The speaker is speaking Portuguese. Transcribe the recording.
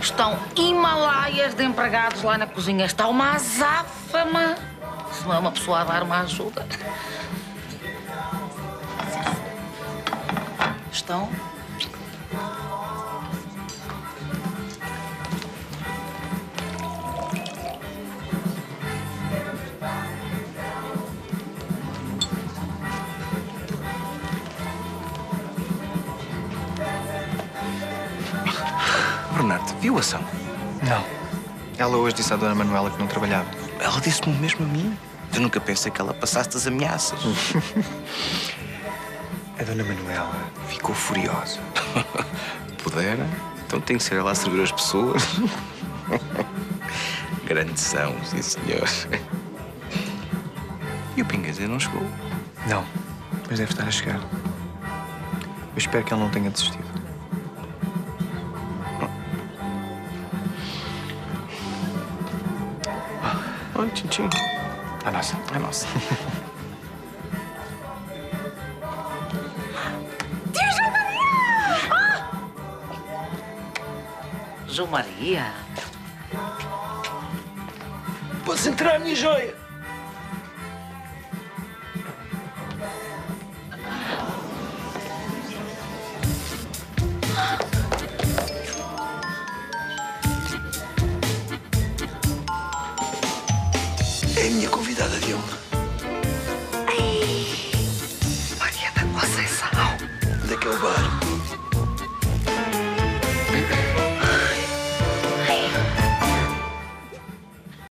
Estão Himalaias de empregados lá na cozinha. Está uma azáfama. Se não é uma pessoa a dar uma ajuda. Estão. Bernardo, viu a ação? Não. Ela hoje disse à Dona Manuela que não trabalhava. Ela disse-me o mesmo a mim. Eu nunca pensei que ela passasse das ameaças. A Dona Manuela ficou furiosa. Pudera? Então tem que ser ela a servir as pessoas. Grande são, sim senhor. E o Pingas ainda não chegou. Não, mas deve estar a chegar. Eu espero que ela não tenha desistido. Oi, Tintim. A nossa. É nossa. João Maria. Podes entrar, minha joia. é minha convidada de honra.